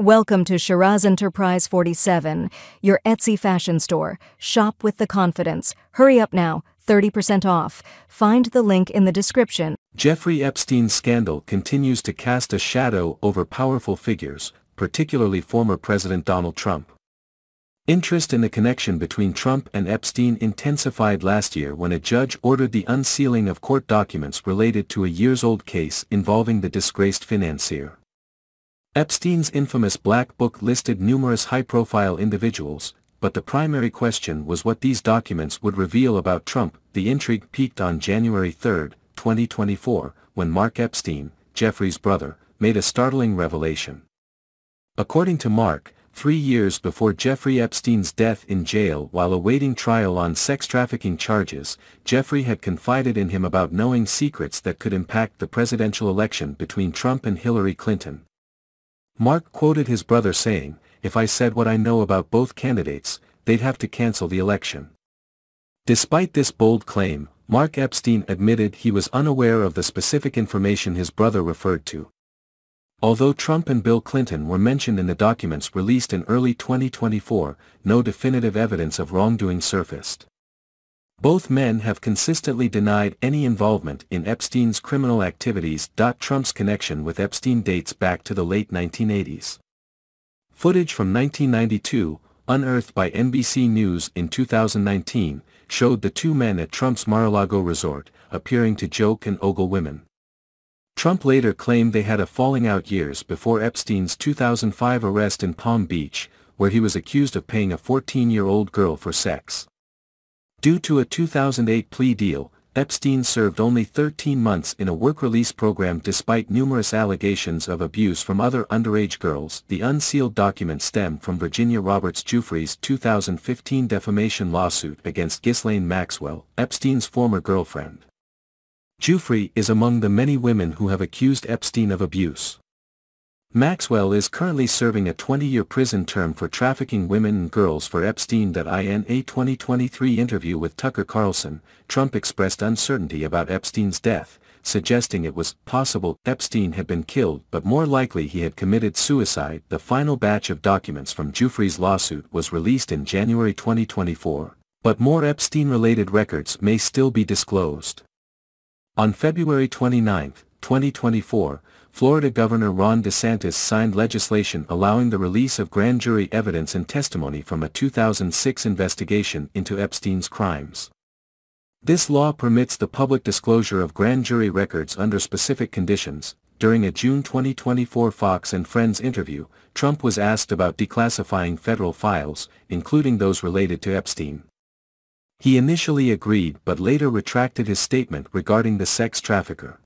Welcome to Shiraz Enterprise 47, your Etsy fashion store. Shop with the confidence. Hurry up now, 30% off. Find the link in the description. Jeffrey Epstein's scandal continues to cast a shadow over powerful figures, particularly former President Donald Trump. Interest in the connection between Trump and Epstein intensified last year when a judge ordered the unsealing of court documents related to a years-old case involving the disgraced financier. Epstein's infamous Black Book listed numerous high-profile individuals, but the primary question was what these documents would reveal about Trump. The intrigue peaked on January 3, 2024, when Mark Epstein, Jeffrey's brother, made a startling revelation. According to Mark, three years before Jeffrey Epstein's death in jail while awaiting trial on sex trafficking charges, Jeffrey had confided in him about knowing secrets that could impact the presidential election between Trump and Hillary Clinton. Mark quoted his brother saying, if I said what I know about both candidates, they'd have to cancel the election. Despite this bold claim, Mark Epstein admitted he was unaware of the specific information his brother referred to. Although Trump and Bill Clinton were mentioned in the documents released in early 2024, no definitive evidence of wrongdoing surfaced. Both men have consistently denied any involvement in Epstein's criminal activities. Trump's connection with Epstein dates back to the late 1980s. Footage from 1992, unearthed by NBC News in 2019, showed the two men at Trump's Mar-a-Lago resort, appearing to joke and ogle women. Trump later claimed they had a falling out years before Epstein's 2005 arrest in Palm Beach, where he was accused of paying a 14-year-old girl for sex. Due to a 2008 plea deal, Epstein served only 13 months in a work release program despite numerous allegations of abuse from other underage girls. The unsealed documents stem from Virginia Roberts Giuffre's 2015 defamation lawsuit against Ghislaine Maxwell, Epstein's former girlfriend. Giuffre is among the many women who have accused Epstein of abuse. Maxwell is currently serving a 20-year prison term for trafficking women and girls for Epstein. That In a 2023 interview with Tucker Carlson, Trump expressed uncertainty about Epstein's death, suggesting it was possible Epstein had been killed but more likely he had committed suicide. The final batch of documents from Giuffre's lawsuit was released in January 2024, but more Epstein-related records may still be disclosed. On February 29, 2024, Florida Governor Ron DeSantis signed legislation allowing the release of grand jury evidence and testimony from a 2006 investigation into Epstein's crimes. This law permits the public disclosure of grand jury records under specific conditions. During a June 2024 Fox and Friends interview, Trump was asked about declassifying federal files, including those related to Epstein. He initially agreed but later retracted his statement regarding the sex trafficker.